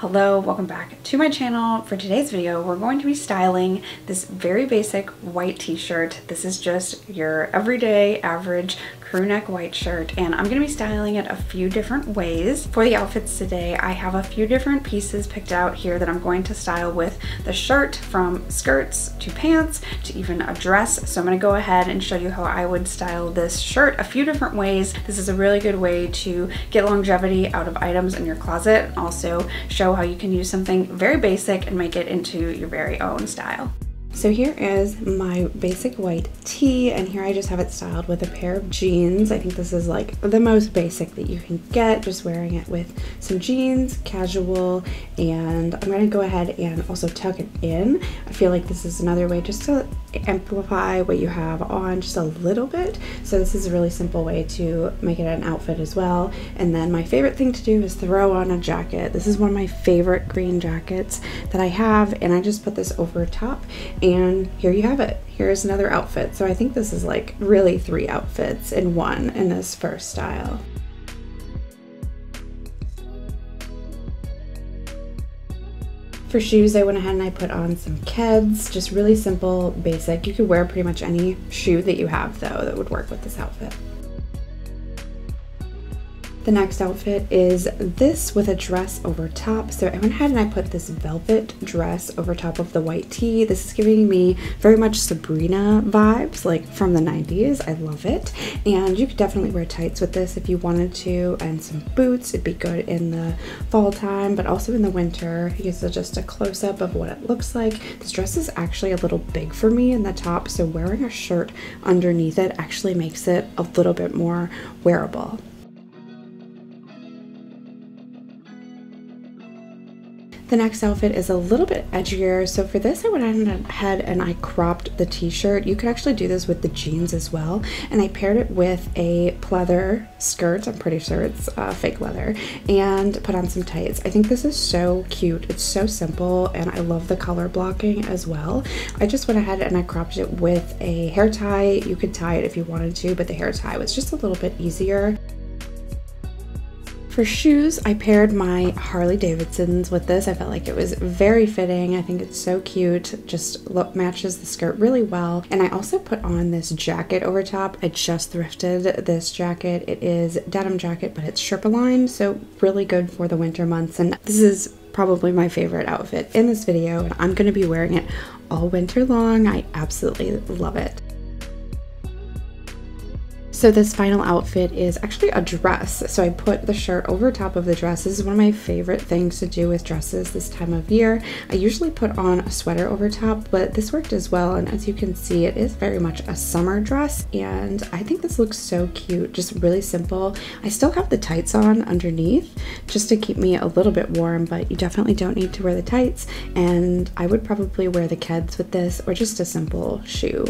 Hello, welcome back to my channel. For today's video, we're going to be styling this very basic white t-shirt. This is just your everyday average crew neck white shirt and I'm to be styling it a few different ways. For the outfits today, I have a few different pieces picked out here that I'm going to style with the shirt from skirts to pants to even a dress. So I'm to go ahead and show you how I would style this shirt a few different ways. This is a really good way to get longevity out of items in your closet. Also show how you can use something very basic and make it into your very own style. So here is my basic white tee and here I just have it styled with a pair of jeans. I think this is like the most basic that you can get, just wearing it with some jeans, casual, and I'm gonna go ahead and also tuck it in. I feel like this is another way just to amplify what you have on just a little bit. So this is a really simple way to make it an outfit as well. And then my favorite thing to do is throw on a jacket. This is one of my favorite green jackets that I have and I just put this over top and here you have it. Here's another outfit. So I think this is like really three outfits in one in this first style. For shoes, I went ahead and I put on some Keds, just really simple, basic. You could wear pretty much any shoe that you have though that would work with this outfit. The next outfit is this with a dress over top. So I went ahead and I put this velvet dress over top of the white tee. This is giving me very much Sabrina vibes, like from the 90s. I love it. And you could definitely wear tights with this if you wanted to, and some boots. It'd be good in the fall time, but also in the winter. Here's just a close-up of what it looks like. This dress is actually a little big for me in the top, so wearing a shirt underneath it actually makes it a little bit more wearable. The next outfit is a little bit edgier. So for this, I went ahead and I cropped the t-shirt. You could actually do this with the jeans as well. And I paired it with a pleather skirt. I'm pretty sure it's uh, fake leather. And put on some tights. I think this is so cute. It's so simple and I love the color blocking as well. I just went ahead and I cropped it with a hair tie. You could tie it if you wanted to, but the hair tie was just a little bit easier. For shoes, I paired my Harley Davidsons with this. I felt like it was very fitting. I think it's so cute. Just look matches the skirt really well. And I also put on this jacket over top. I just thrifted this jacket. It is denim jacket, but it's Sherpa lined, so really good for the winter months. And this is probably my favorite outfit in this video, I'm gonna be wearing it all winter long. I absolutely love it. So this final outfit is actually a dress. So I put the shirt over top of the dress. This is one of my favorite things to do with dresses this time of year. I usually put on a sweater over top, but this worked as well. And as you can see, it is very much a summer dress. And I think this looks so cute, just really simple. I still have the tights on underneath just to keep me a little bit warm, but you definitely don't need to wear the tights. And I would probably wear the Keds with this or just a simple shoe